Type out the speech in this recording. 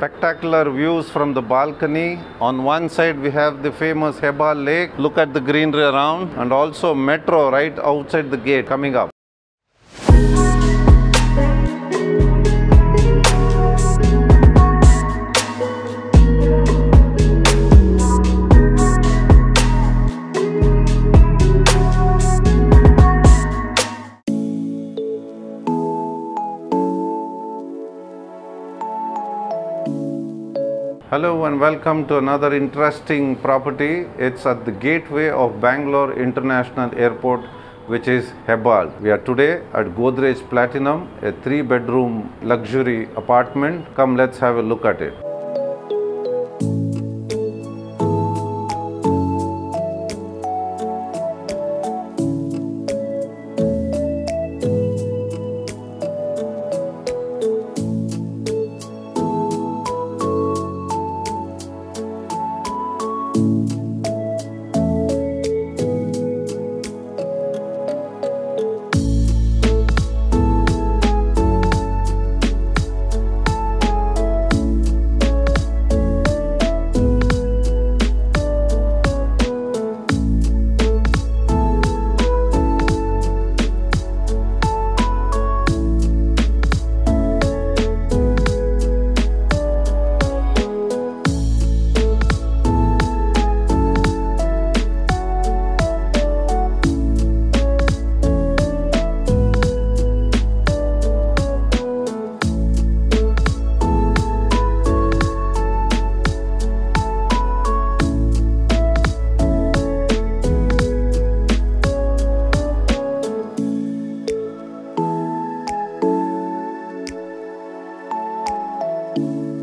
Spectacular views from the balcony. On one side, we have the famous Hebbal Lake. Look at the greenery around, and also metro right outside the gate coming up. Hello and welcome to another interesting property. It's at the gateway of Bangalore International Airport, which is Hebbal. We are today at Godrej Platinum, a three bedroom luxury apartment. Come, let's have a look at it. you